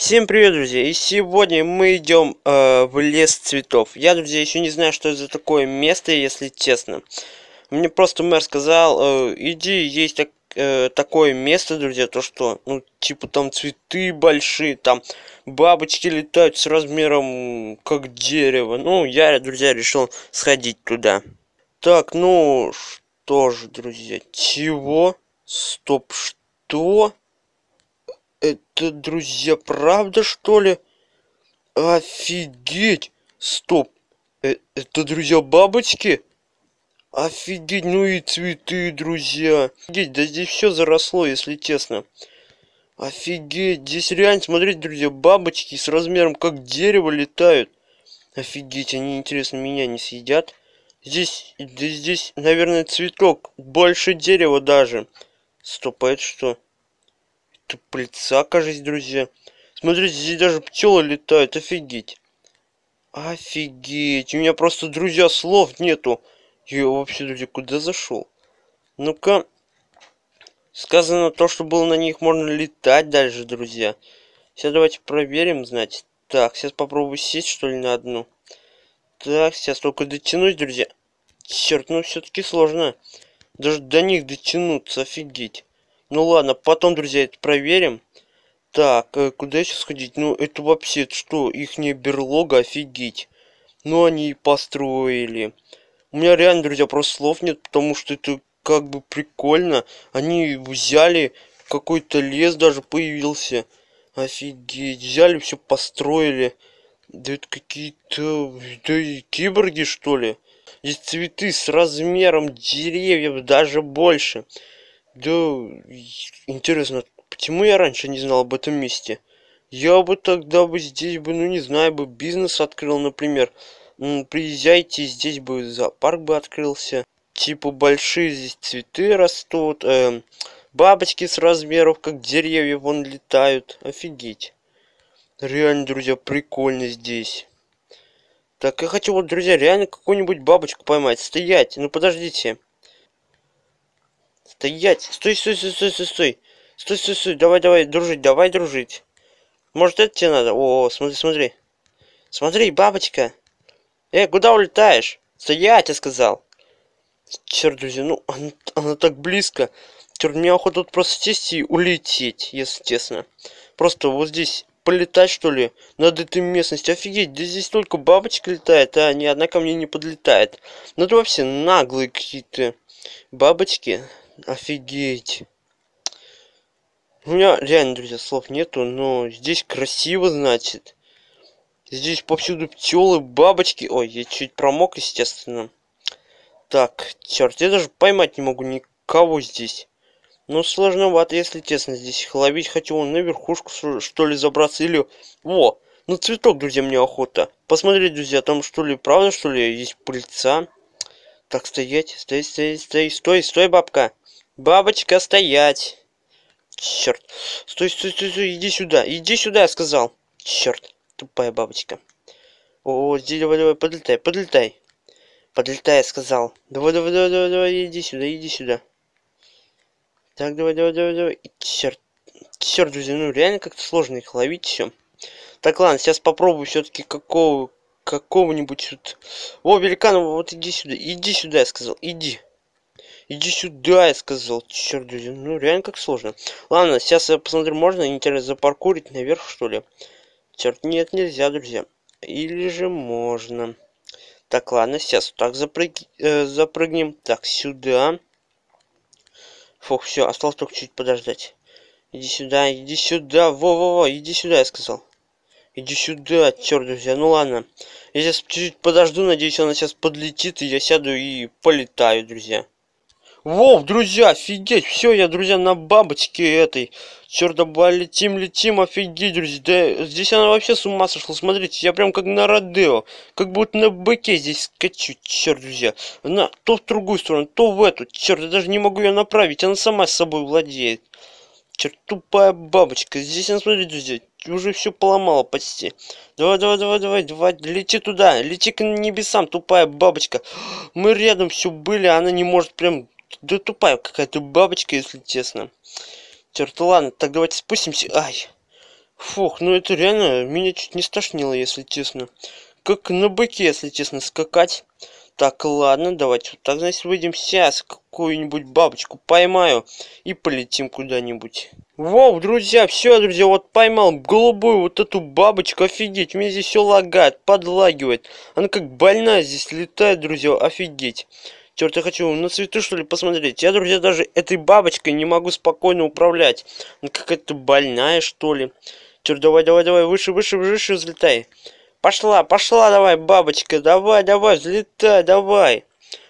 Всем привет, друзья! И сегодня мы идем э, в лес цветов. Я, друзья, еще не знаю, что это за такое место, если честно. Мне просто мэр сказал, э, иди, есть так, э, такое место, друзья, то что, ну, типа там цветы большие, там бабочки летают с размером как дерево. Ну, я, друзья, решил сходить туда. Так, ну, что же, друзья, чего? Стоп, что? Это, друзья, правда, что ли? Офигеть! Стоп! Э это, друзья, бабочки? Офигеть, ну и цветы, друзья. Офигеть, да здесь все заросло, если честно. Офигеть, здесь реально, смотрите, друзья, бабочки с размером как дерево летают. Офигеть, они, интересно, меня не съедят? Здесь, да здесь, наверное, цветок больше дерева даже. Стоп, а это что? Это пыльца, кажется, друзья. Смотрите, здесь даже пчелы летают, офигеть. Офигеть, у меня просто, друзья, слов нету. Я вообще, друзья, куда зашел? Ну-ка. Сказано то, что было на них можно летать дальше, друзья. Сейчас давайте проверим, значит. Так, сейчас попробую сесть, что ли, на одну. Так, сейчас только дотянуть, друзья. Черт, ну все-таки сложно. Даже до них дотянуться, офигеть. Ну ладно, потом, друзья, это проверим. Так, э, куда еще сходить? Ну, это вообще что? Их не берлога, офигеть. Ну, они и построили. У меня реально, друзья, просто слов нет, потому что это как бы прикольно. Они взяли какой-то лес даже появился. Офигеть. Взяли, все построили. Да это какие-то... Да киборги, что ли? Здесь цветы с размером деревьев даже больше. Да, интересно, почему я раньше не знал об этом месте? Я бы тогда бы здесь бы, ну не знаю, бы бизнес открыл, например приезжайте, здесь бы зоопарк бы открылся. Типа большие здесь цветы растут, э, бабочки с размеров, как деревья, вон летают. Офигеть. Реально, друзья, прикольно здесь. Так, я хочу вот, друзья, реально какую-нибудь бабочку поймать. Стоять, ну подождите. Стоять, стой, стой, стой, стой, стой, стой. Стой, стой, стой, давай, давай, дружить, давай дружить. Может, это тебе надо? О, смотри, смотри. Смотри, бабочка. Эй, куда улетаешь? Стоять, я сказал. Черт, друзья, ну, она, она так близко. Черт, мне охота тут просто сесть и улететь, если честно. Просто вот здесь полетать, что ли, над этой местностью. Офигеть, да здесь только бабочка летает, а ни одна ко мне не подлетает. Ну, это вообще наглые какие-то бабочки. Офигеть. У меня реально, друзья, слов нету, но здесь красиво, значит. Здесь повсюду пчелы, бабочки. Ой, я чуть промок, естественно. Так, черт, я даже поймать не могу никого здесь. Ну, сложновато, если честно, здесь их ловить. Хочу вон на верхушку, что ли, забраться. Или... Во! Ну, цветок, друзья, мне охота. Посмотреть, друзья, там что ли, правда, что ли, есть пыльца. Так, стоять, стоять, стоять, стоять, стой, стой, бабка. Бабочка, стоять. Черт. Стой, стой, стой, стой, иди сюда, иди сюда, я сказал. Черт тупая бабочка. О, здесь давай, давай, подлетай, подлетай. Подлетай, я сказал. Давай, давай, давай, давай, давай, иди сюда, иди сюда. Так, давай, давай, давай, давай. Черт. Черт, друзья, ну реально как-то сложно их ловить все. Так, ладно, сейчас попробую все-таки какого какого-нибудь тут. О, великан, вот иди сюда, иди сюда, я сказал, иди. Иди сюда, я сказал. Черт, друзья, ну реально как сложно. Ладно, сейчас я посмотрю, можно интересно запаркурить наверх, что ли? Черт, нет, нельзя, друзья. Или же можно. Так, ладно, сейчас так запрыг... э, запрыгнем. Так, сюда. Фух, все, осталось только чуть подождать. Иди сюда, иди сюда. Во-во-во, иди сюда, я сказал. Иди сюда, черт, друзья. Ну ладно. Я сейчас чуть-чуть подожду, надеюсь, она сейчас подлетит, и я сяду и полетаю, друзья. Воу, друзья, офигеть, все, я, друзья, на бабочке этой. Черт, давай, летим, летим, офигеть, друзья. Да, здесь она вообще с ума сошла, смотрите, я прям как на Родео. Как будто на быке здесь скачу, черт, друзья. Она то в другую сторону, то в эту. Черт, я даже не могу ее направить, она сама с собой владеет. Черт, тупая бабочка. Здесь она, смотрите, друзья, уже все поломала почти. Давай, давай, давай, давай, давай, лети туда, лети к небесам, тупая бабочка. Мы рядом все были, а она не может прям да тупая какая-то бабочка, если честно. Черт, ладно, так давайте спустимся. Ай. Фух, ну это реально меня чуть не стошнило, если честно. Как на быке, если честно, скакать. Так, ладно, давайте вот так, значит, выйдем сейчас. Какую-нибудь бабочку поймаю и полетим куда-нибудь. Воу, друзья, все, друзья, вот поймал голубую вот эту бабочку, офигеть. Мне здесь все лагает, подлагивает. Она как больная здесь летает, друзья, офигеть. Я хочу на цветы, что ли, посмотреть. Я, друзья, даже этой бабочкой не могу спокойно управлять. Она какая-то больная, что ли. Черт, давай, давай, давай, выше, выше, выше взлетай. Пошла, пошла, давай, бабочка, давай, давай, взлетай, давай.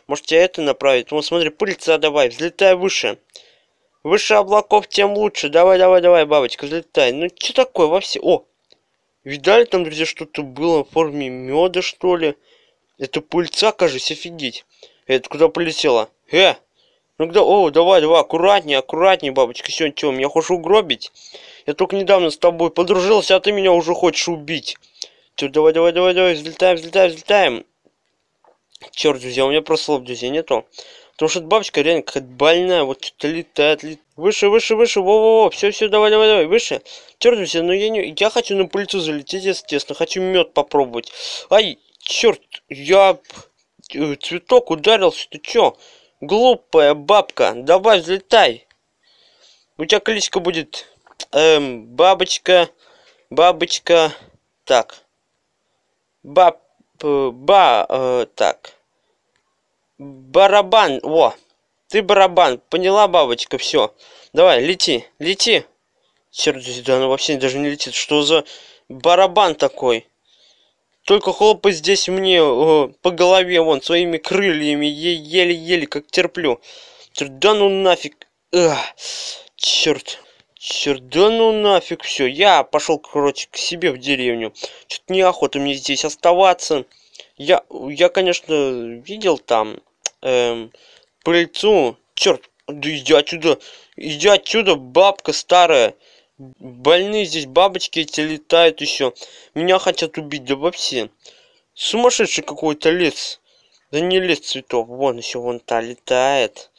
Может, тебя это направить? Вон, смотри, пыльца давай, взлетай выше. Выше облаков, тем лучше. Давай, давай, давай, бабочка, взлетай. Ну, что такое во все? О, видали там, друзья, что-то было в форме меда, что ли? Это пыльца, кажется, офигеть. Это куда полетела? Э, ну когда, о, давай, давай, аккуратнее, аккуратнее, бабочка. Сегодня что, меня хочешь угробить? Я только недавно с тобой подружился, а ты меня уже хочешь убить. Черт, давай, давай, давай, давай, взлетаем, взлетаем, взлетаем. Черт, друзья, у меня просто лоб, друзья, нету. Потому что эта бабочка реально какая-то больная, вот что-то летает, летает. Выше, выше, выше, во-во-во, все, все, давай, давай, давай, выше. Черт, друзья, ну я не, я хочу на пыльцу залететь, естественно, хочу мед попробовать. Ай, черт, я цветок ударился, ты чё? Глупая бабка, давай взлетай. У тебя количество будет эм, бабочка, бабочка, так, баб, э, ба, э, так, барабан, во, ты барабан, поняла, бабочка, все, давай, лети, лети. Черт, да она вообще даже не летит, что за барабан такой? Только хлопай здесь мне э, по голове, вон, своими крыльями, еле-еле, как терплю. Да ну нафиг. Черт. Черт, да ну нафиг все. Я пошел, короче, к себе в деревню. Что-то неохота мне здесь оставаться. Я, я, конечно, видел там эм, пыльцу. Черт, да иди отсюда. Иди отсюда, бабка старая. Больные здесь бабочки эти летают еще. Меня хотят убить, да вообще. Сумасшедший какой-то лес. Да не лес цветов. Вон еще вон та летает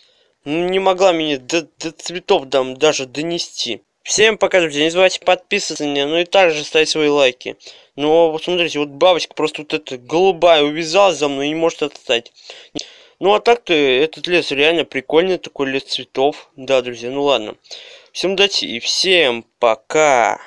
не могла меня до, до цветов там даже донести. Всем пока, друзья, не забывайте подписываться на меня, ну и также ставить свои лайки. Ну, вот смотрите, вот бабочка просто вот эта голубая увязалась за мной и не может отстать. Ну, а так-то этот лес реально прикольный, такой лес цветов. Да, друзья, ну ладно. Всем удачи и всем пока.